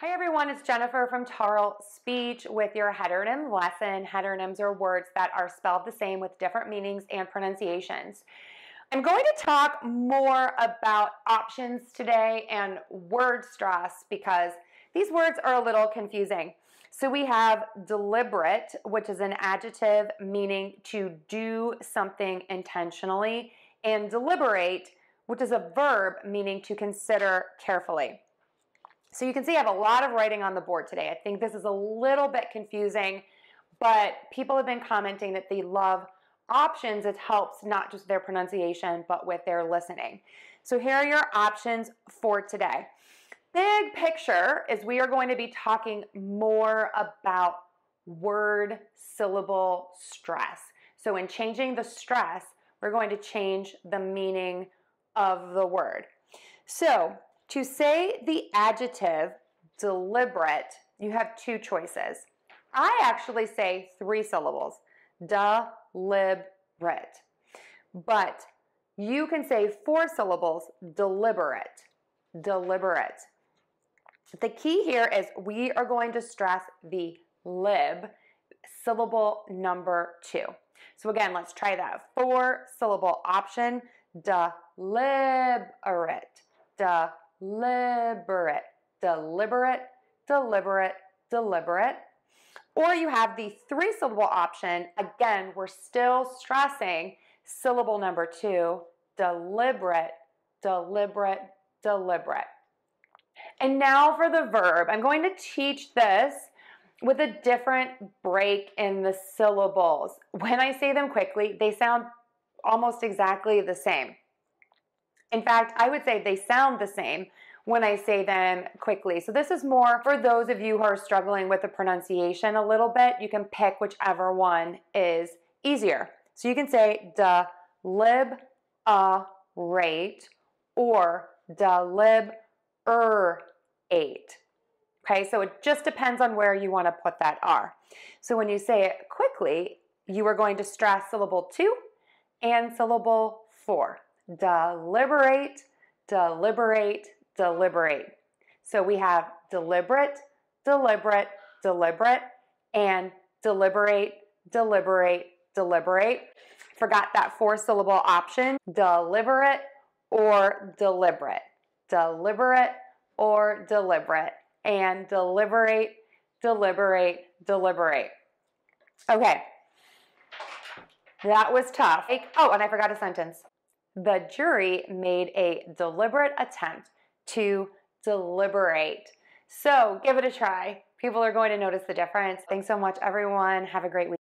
Hi everyone, it's Jennifer from Tarle Speech with your heteronym lesson. Heteronyms are words that are spelled the same with different meanings and pronunciations. I'm going to talk more about options today and word stress because these words are a little confusing. So we have deliberate, which is an adjective meaning to do something intentionally, and deliberate, which is a verb meaning to consider carefully. So you can see I have a lot of writing on the board today. I think this is a little bit confusing, but people have been commenting that they love options. It helps not just their pronunciation, but with their listening. So here are your options for today. Big picture is we are going to be talking more about word syllable stress. So in changing the stress, we're going to change the meaning of the word. So to say the adjective deliberate, you have two choices. I actually say three syllables, deliberate. But you can say four syllables, deliberate, deliberate. The key here is we are going to stress the lib, syllable number two. So again, let's try that. Four syllable option, deliberate, deliberate deliberate, deliberate, deliberate, deliberate. Or you have the three syllable option. Again, we're still stressing syllable number two, deliberate, deliberate, deliberate. And now for the verb. I'm going to teach this with a different break in the syllables. When I say them quickly, they sound almost exactly the same. In fact, I would say they sound the same when I say them quickly. So this is more for those of you who are struggling with the pronunciation a little bit. You can pick whichever one is easier. So you can say the lib a rate or the er eight. Okay, so it just depends on where you want to put that R. So when you say it quickly, you are going to stress syllable two and syllable four deliberate, deliberate, deliberate. So we have deliberate, deliberate, deliberate, and deliberate, deliberate, deliberate. Forgot that four syllable option, deliberate or deliberate, deliberate or deliberate, and deliberate, deliberate, deliberate. Okay, that was tough. Oh, and I forgot a sentence the jury made a deliberate attempt to deliberate. So give it a try. People are going to notice the difference. Thanks so much, everyone. Have a great week.